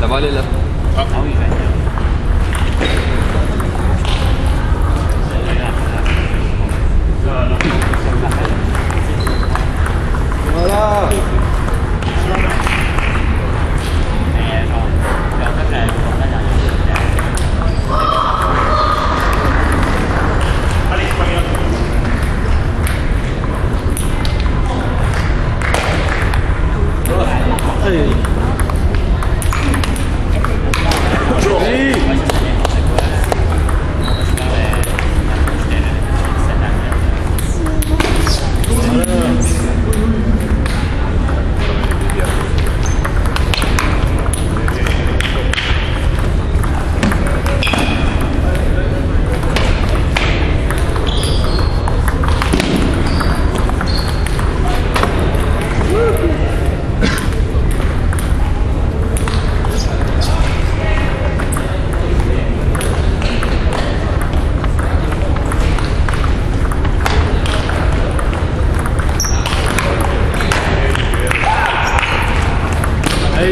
Давали ли?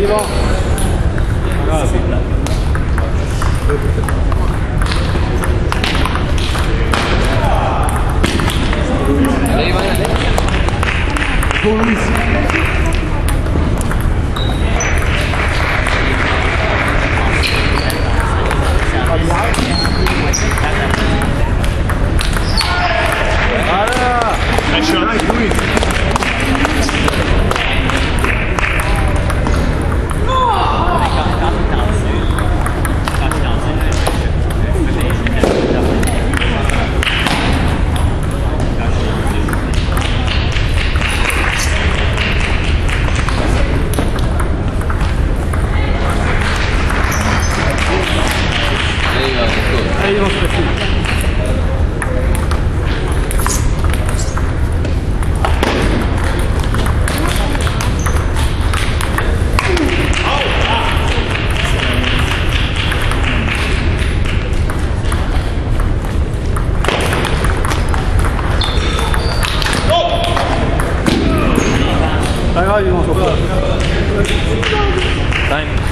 Allez, il est bon. Allez, タイム